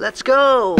Let's go!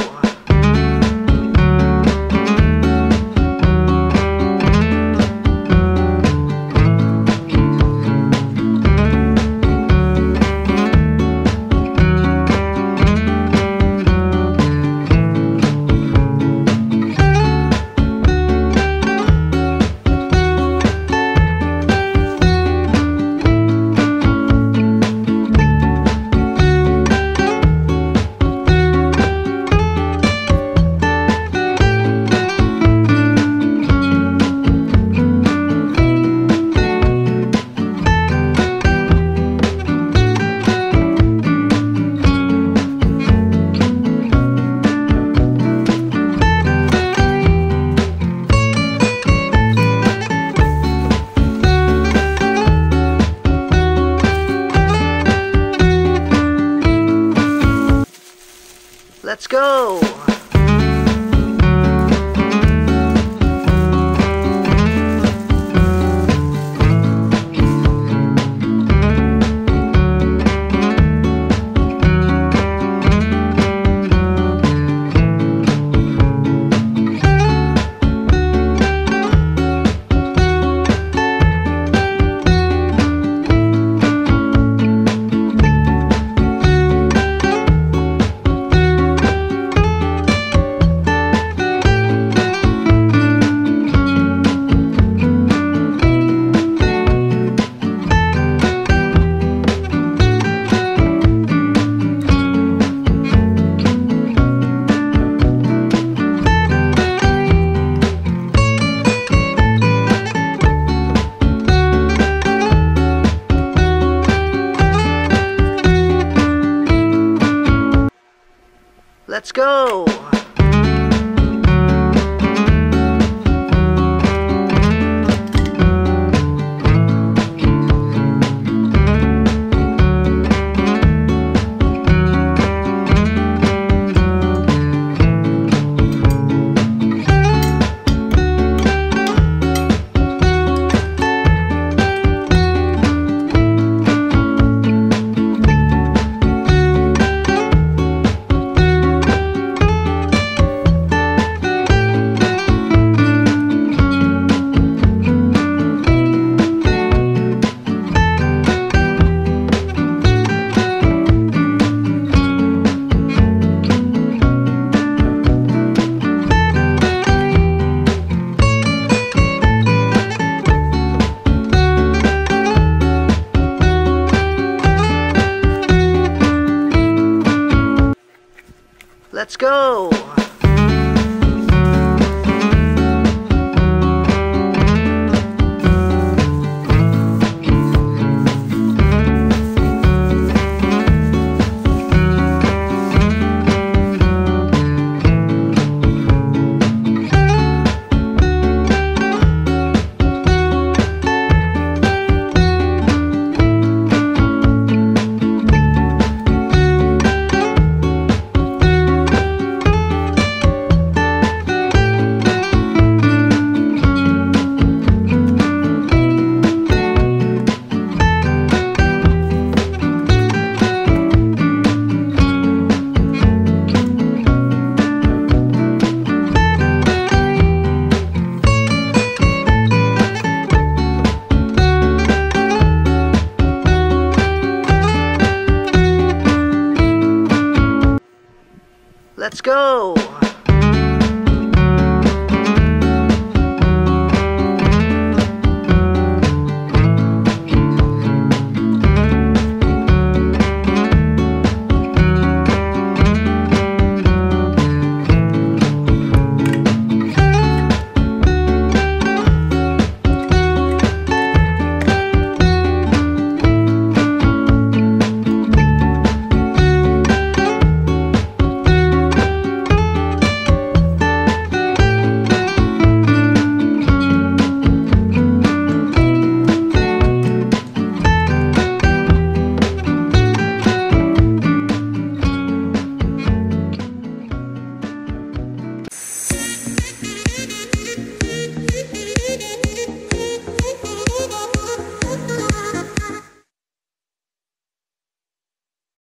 Let's go! Let's go! Let's go! Let's go!